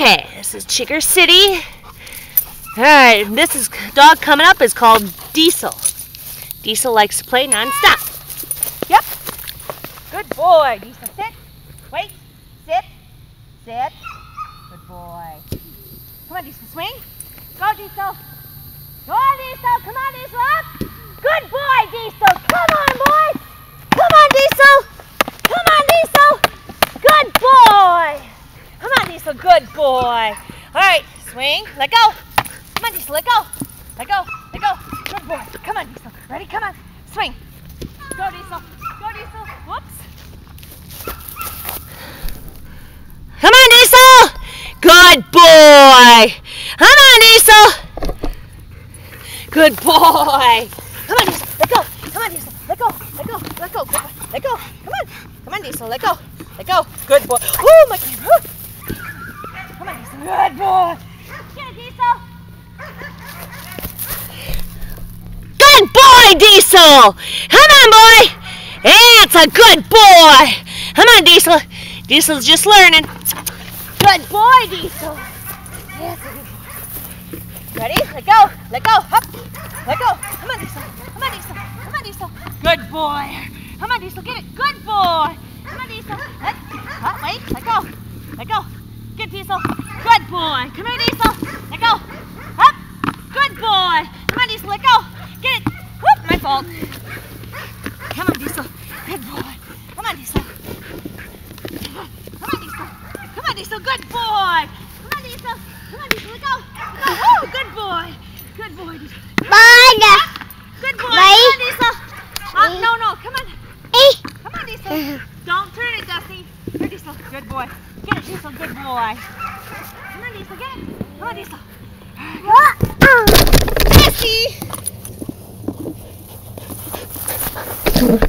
Okay, this is Chigger City. Alright, this is dog coming up is called Diesel. Diesel likes to play non-stop. Yep. Good boy. Diesel, sit. Wait. Sit. Sit. Good boy. Come on, Diesel, swing. Go, Diesel. Go, Diesel. Come on, Diesel, up. Good boy, Diesel. Come on, boy. Come on, Diesel. Come on, Diesel. Good boy. Diesel. Good boy. All right, swing. Let go. Come on, Diesel. Let go. Let go. Let go. Good boy. Come on, Diesel. Ready? Come on. Swing. Go, Diesel. Go, Diesel. Whoops. Come on, Diesel. Good boy. Come on, Diesel. Good boy. Come on, Diesel. Let go. Come on, Diesel. Let go. Let go. Let go. Good boy. Let go. Come on. Come on, Diesel. Let go. Let go. Good boy. Oh, my camera. Come on, Good boy. Get it, Diesel. Good boy, Diesel. Come on, boy. That's a good boy. Come on, Diesel. Diesel's just learning. Good boy, Diesel. Yes, good boy. Ready? Let go. Let go. Up. Let go. Come on, Diesel. Come on, Diesel. Come on, Diesel. Good boy. Come on, Diesel. Get it. Good boy. Come on, Diesel. Let, huh, wait. Let go. Let go. Get Diesel. Good boy. Come here, Diesel. Let go. Up. Good boy. Come on, Diesel. Let go. Get it. Whoop. My fault. Come on, Diesel. Good boy. Come on, Diesel. Come on, Diesel. Come on, Diesel. Good boy. Come on, Diesel. Come on, Diesel. Let go. Let go. Woo. Good boy. Good boy, Diesel. Bye. Good boy. Bye. Come on, Diesel. Uh, no, no. Come on. Hey. Come on, Diesel. Good boy. Get it, Diesel. Good boy. Come on, Diesel. Get it. Come on, Diesel. Ah! Ah! Missy!